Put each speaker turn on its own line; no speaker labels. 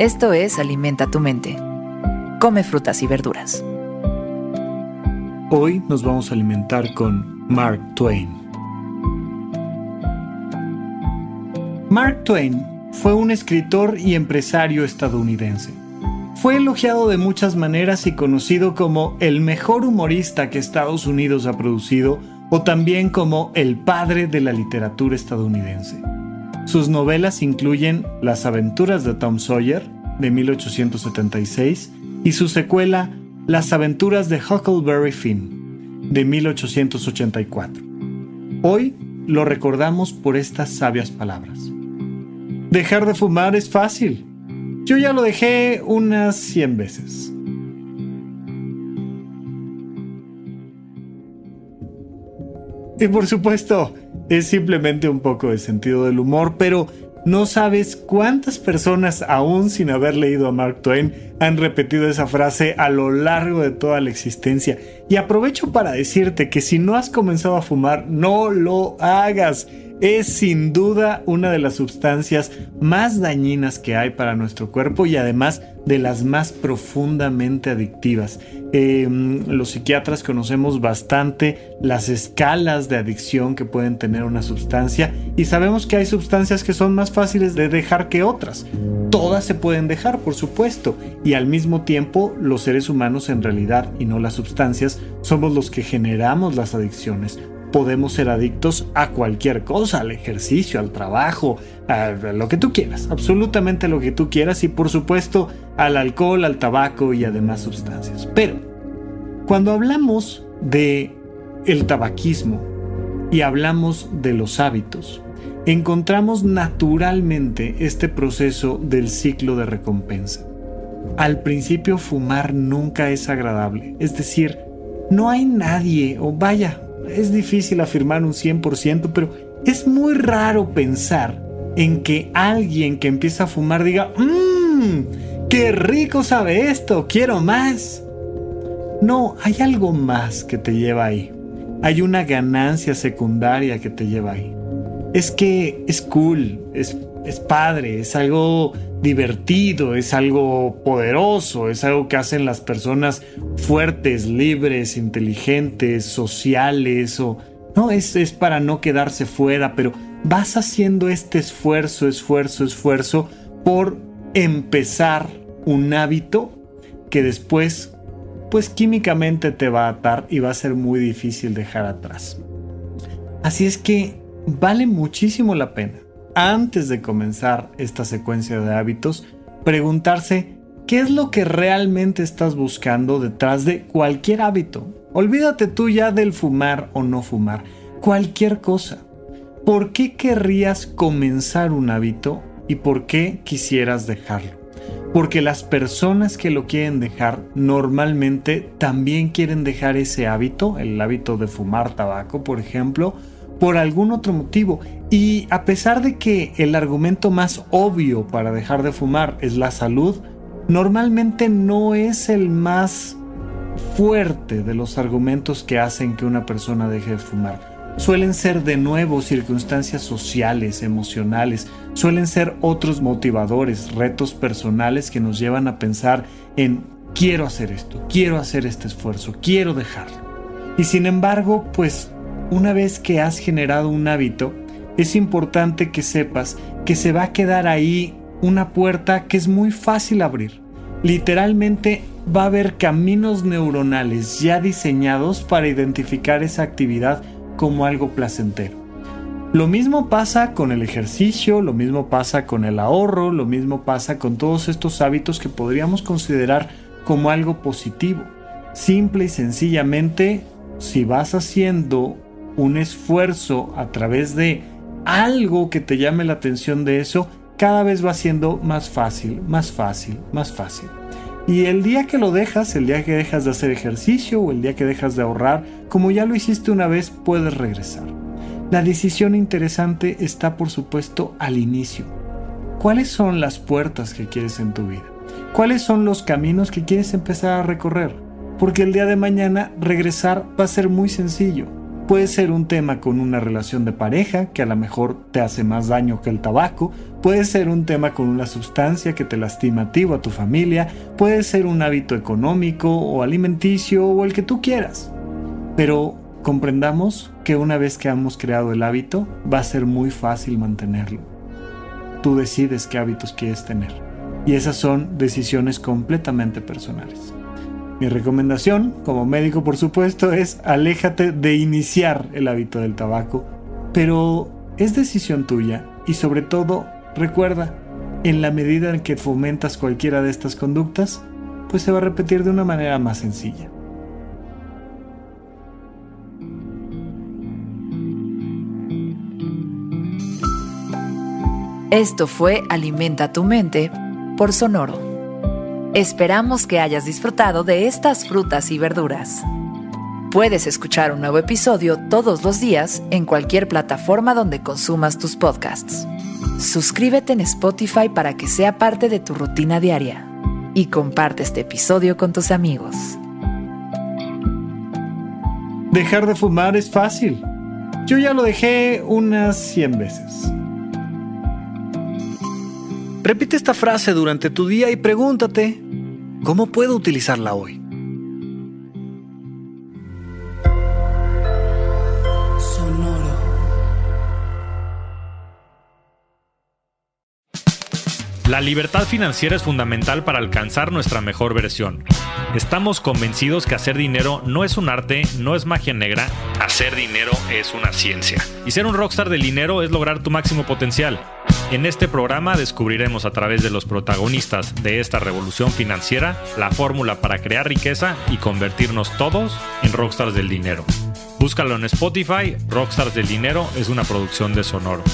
Esto es Alimenta tu mente. Come frutas y verduras.
Hoy nos vamos a alimentar con Mark Twain. Mark Twain fue un escritor y empresario estadounidense. Fue elogiado de muchas maneras y conocido como el mejor humorista que Estados Unidos ha producido o también como el padre de la literatura estadounidense. Sus novelas incluyen Las aventuras de Tom Sawyer, de 1876, y su secuela Las aventuras de Huckleberry Finn, de 1884. Hoy lo recordamos por estas sabias palabras. Dejar de fumar es fácil. Yo ya lo dejé unas 100 veces. Y por supuesto, es simplemente un poco de sentido del humor, pero no sabes cuántas personas, aún sin haber leído a Mark Twain, han repetido esa frase a lo largo de toda la existencia. Y aprovecho para decirte que si no has comenzado a fumar, no lo hagas es sin duda una de las sustancias más dañinas que hay para nuestro cuerpo y además de las más profundamente adictivas. Em, los psiquiatras conocemos bastante las escalas de adicción que pueden tener una sustancia y sabemos que hay sustancias que son más fáciles de dejar que otras. Todas se pueden dejar, por supuesto, y al mismo tiempo los seres humanos en realidad y no las sustancias somos los que generamos las adicciones podemos ser adictos a cualquier cosa, al ejercicio, al trabajo, a lo que tú quieras, absolutamente lo que tú quieras y por supuesto al alcohol, al tabaco y a demás sustancias. Pero cuando hablamos de el tabaquismo y hablamos de los hábitos, encontramos naturalmente este proceso del ciclo de recompensa. Al principio fumar nunca es agradable, es decir, no hay nadie, o vaya, es difícil afirmar un 100%, pero es muy raro pensar en que alguien que empieza a fumar diga, mmm, qué rico sabe esto, quiero más. No, hay algo más que te lleva ahí. Hay una ganancia secundaria que te lleva ahí. Es que es cool, es, es padre, es algo divertido, es algo poderoso, es algo que hacen las personas fuertes, libres, inteligentes, sociales o no es, es para no quedarse fuera, pero vas haciendo este esfuerzo, esfuerzo, esfuerzo por empezar un hábito que después pues químicamente te va a atar y va a ser muy difícil dejar atrás. Así es que vale muchísimo la pena antes de comenzar esta secuencia de hábitos, preguntarse qué es lo que realmente estás buscando detrás de cualquier hábito. Olvídate tú ya del fumar o no fumar, cualquier cosa. ¿Por qué querrías comenzar un hábito y por qué quisieras dejarlo? Porque las personas que lo quieren dejar normalmente también quieren dejar ese hábito, el hábito de fumar tabaco, por ejemplo, por algún otro motivo. Y a pesar de que el argumento más obvio para dejar de fumar es la salud, normalmente no es el más fuerte de los argumentos que hacen que una persona deje de fumar. Suelen ser de nuevo circunstancias sociales, emocionales, suelen ser otros motivadores, retos personales que nos llevan a pensar en quiero hacer esto, quiero hacer este esfuerzo, quiero dejarlo. Y sin embargo, pues una vez que has generado un hábito, es importante que sepas que se va a quedar ahí una puerta que es muy fácil abrir. Literalmente va a haber caminos neuronales ya diseñados para identificar esa actividad como algo placentero. Lo mismo pasa con el ejercicio, lo mismo pasa con el ahorro, lo mismo pasa con todos estos hábitos que podríamos considerar como algo positivo. Simple y sencillamente, si vas haciendo un esfuerzo a través de algo que te llame la atención de eso, cada vez va siendo más fácil, más fácil, más fácil. Y el día que lo dejas, el día que dejas de hacer ejercicio o el día que dejas de ahorrar, como ya lo hiciste una vez, puedes regresar. La decisión interesante está por supuesto al inicio. ¿Cuáles son las puertas que quieres en tu vida? ¿Cuáles son los caminos que quieres empezar a recorrer? Porque el día de mañana regresar va a ser muy sencillo puede ser un tema con una relación de pareja que a lo mejor te hace más daño que el tabaco, puede ser un tema con una sustancia que te lastima a ti o a tu familia, puede ser un hábito económico o alimenticio o el que tú quieras. Pero comprendamos que una vez que hemos creado el hábito, va a ser muy fácil mantenerlo. Tú decides qué hábitos quieres tener. Y esas son decisiones completamente personales. Mi recomendación, como médico por supuesto, es aléjate de iniciar el hábito del tabaco, pero es decisión tuya y sobre todo recuerda, en la medida en que fomentas cualquiera de estas conductas, pues se va a repetir de una manera más sencilla.
Esto fue Alimenta tu mente por Sonoro. Esperamos que hayas disfrutado de estas frutas y verduras. Puedes escuchar un nuevo episodio todos los días en cualquier plataforma donde consumas tus podcasts. Suscríbete en Spotify para que sea parte de tu rutina diaria y comparte este episodio con tus amigos.
Dejar de fumar es fácil. Yo ya lo dejé unas 100 veces. Repite esta frase durante tu día y pregúntate, ¿cómo puedo utilizarla hoy?
La libertad financiera es fundamental para alcanzar nuestra mejor versión. Estamos convencidos que hacer dinero no es un arte, no es magia negra, hacer dinero es una ciencia. Y ser un rockstar del dinero es lograr tu máximo potencial. En este programa descubriremos a través de los protagonistas de esta revolución financiera la fórmula para crear riqueza y convertirnos todos en rockstars del dinero. Búscalo en Spotify, Rockstars del Dinero es una producción de Sonoro.